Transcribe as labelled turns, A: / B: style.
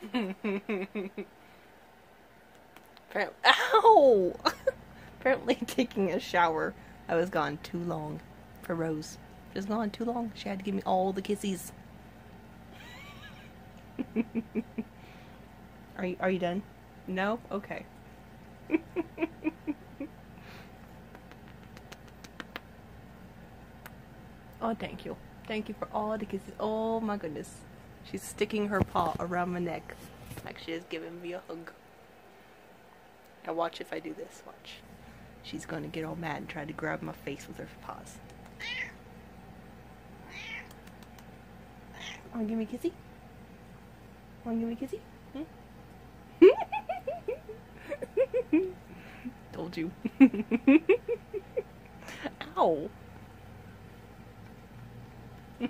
A: Ow! Apparently, taking a shower, I was gone too long for Rose. Just gone too long. She had to give me all the kisses. are you Are you done? No. Okay. oh, thank you. Thank you for all the kisses. Oh my goodness. She's sticking her paw around my neck like she is giving me a hug. Now watch if I do this. Watch. She's going to get all mad and try to grab my face with her paws. Wanna give me a kissy? Wanna give me a kissy? Hmm? Told you. Ow.